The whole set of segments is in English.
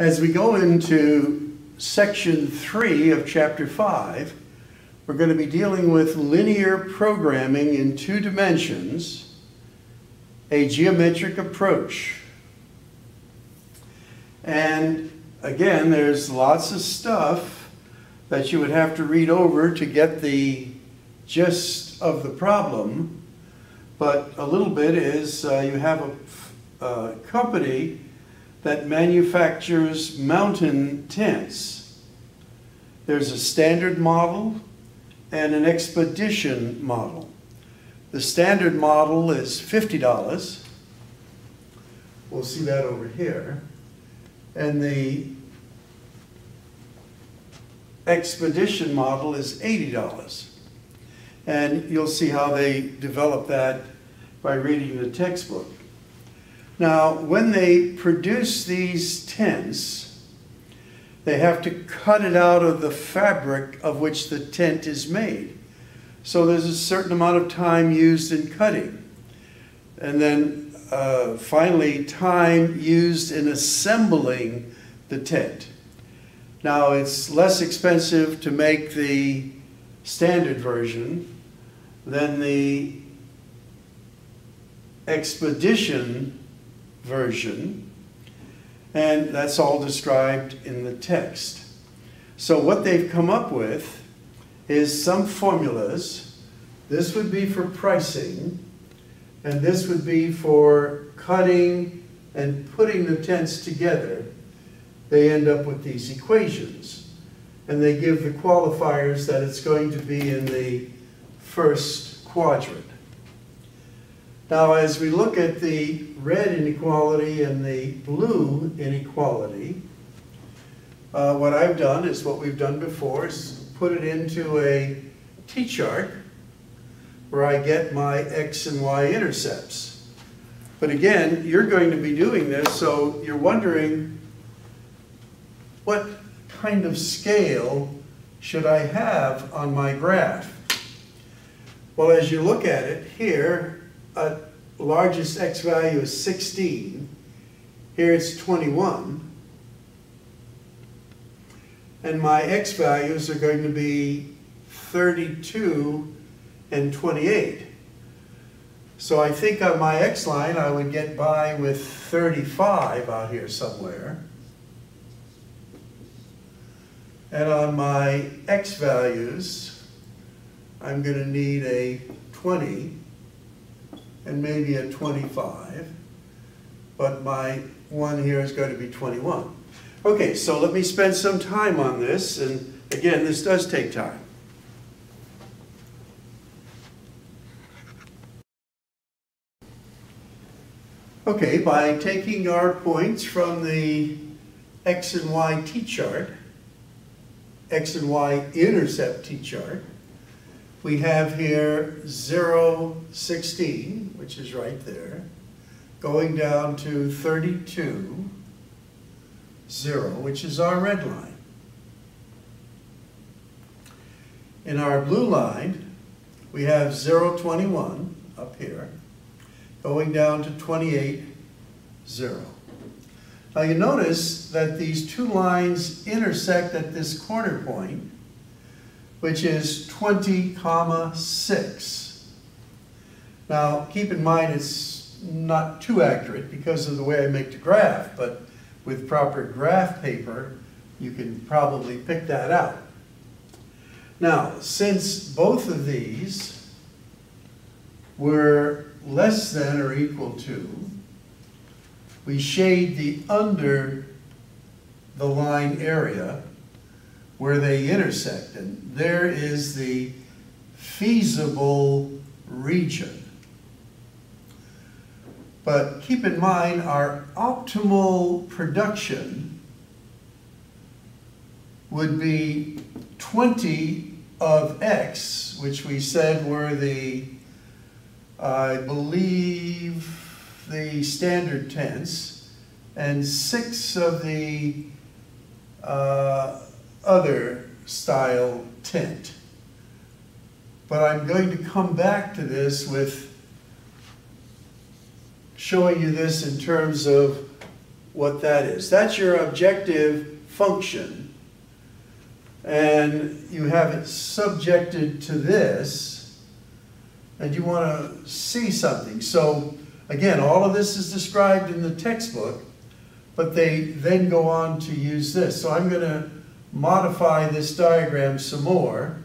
As we go into section three of chapter five, we're going to be dealing with linear programming in two dimensions, a geometric approach. And again, there's lots of stuff that you would have to read over to get the gist of the problem. But a little bit is uh, you have a, a company that manufactures mountain tents. There's a standard model and an expedition model. The standard model is $50. We'll see that over here. And the expedition model is $80. And you'll see how they develop that by reading the textbook. Now, when they produce these tents, they have to cut it out of the fabric of which the tent is made. So there's a certain amount of time used in cutting. And then uh, finally, time used in assembling the tent. Now, it's less expensive to make the standard version than the expedition version, and that's all described in the text. So what they've come up with is some formulas. This would be for pricing, and this would be for cutting and putting the tents together. They end up with these equations, and they give the qualifiers that it's going to be in the first quadrant. Now, as we look at the red inequality and the blue inequality, uh, what I've done is what we've done before is put it into a t-chart where I get my x and y intercepts. But again, you're going to be doing this, so you're wondering what kind of scale should I have on my graph? Well, as you look at it here, uh, largest x value is 16. Here it's 21. And my x values are going to be 32 and 28. So I think on my x line I would get by with 35 out here somewhere. And on my x values, I'm going to need a 20 and maybe a 25, but my one here is going to be 21. Okay, so let me spend some time on this, and again, this does take time. Okay, by taking our points from the x and y t-chart, x and y intercept t-chart, we have here 0, 16, which is right there, going down to 32, 0, which is our red line. In our blue line, we have 0, 21 up here, going down to 28, 0. Now you notice that these two lines intersect at this corner point, which is 20 comma 6. Now keep in mind it's not too accurate because of the way I make the graph, but with proper graph paper you can probably pick that out. Now, since both of these were less than or equal to, we shade the under the line area where they intersect. And there is the feasible region. But keep in mind our optimal production would be 20 of x, which we said were the, I believe, the standard tents, and six of the uh, other style tent. But I'm going to come back to this with showing you this in terms of what that is. That's your objective function. And you have it subjected to this, and you want to see something. So, again, all of this is described in the textbook, but they then go on to use this. So I'm going to modify this diagram some more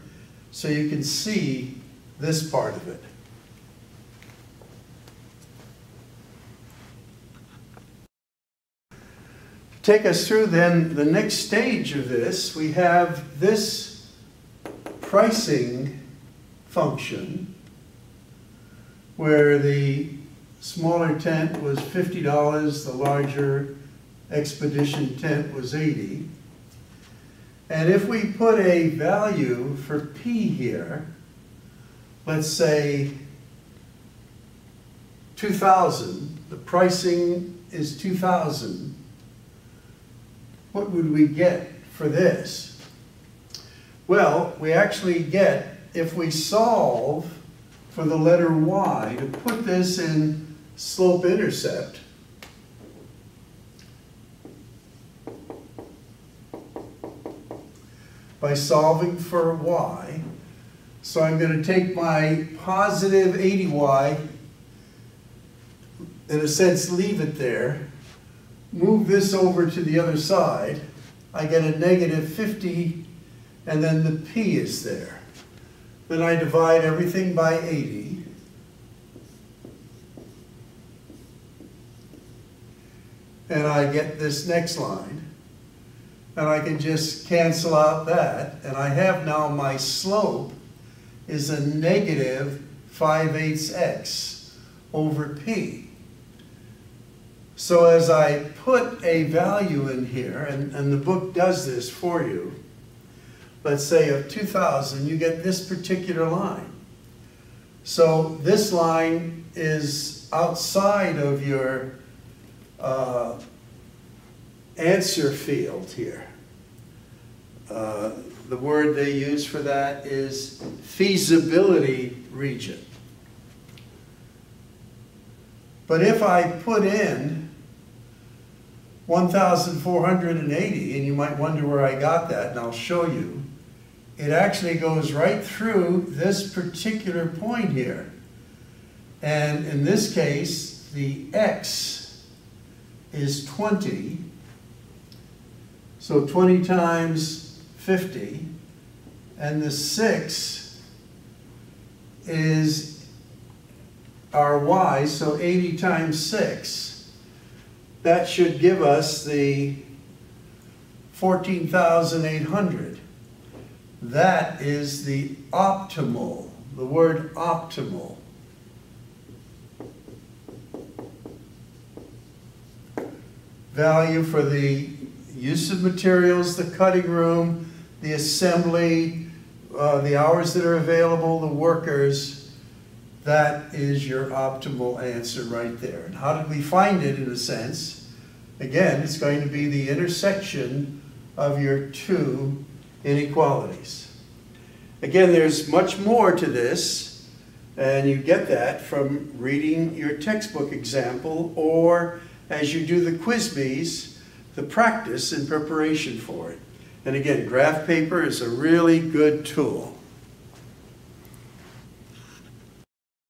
so you can see this part of it. take us through then the next stage of this, we have this pricing function where the smaller tent was $50, the larger expedition tent was 80. And if we put a value for P here, let's say 2,000, the pricing is 2,000, what would we get for this? Well, we actually get, if we solve for the letter y, to put this in slope-intercept, by solving for y. So I'm going to take my positive 80y, in a sense leave it there, move this over to the other side, I get a negative 50, and then the p is there. Then I divide everything by 80. And I get this next line. And I can just cancel out that. And I have now my slope is a negative 5 eighths x over p. So as I put a value in here, and, and the book does this for you, let's say of 2,000, you get this particular line. So this line is outside of your uh, answer field here. Uh, the word they use for that is feasibility region. But if I put in 1,480, and you might wonder where I got that, and I'll show you. It actually goes right through this particular point here. And in this case, the x is 20. So 20 times 50. And the 6 is our y, so 80 times 6 that should give us the 14,800. That is the optimal, the word optimal. Value for the use of materials, the cutting room, the assembly, uh, the hours that are available, the workers, that is your optimal answer right there. And how did we find it in a sense? Again, it's going to be the intersection of your two inequalities. Again, there's much more to this, and you get that from reading your textbook example or as you do the quiz bees, the practice in preparation for it. And again, graph paper is a really good tool.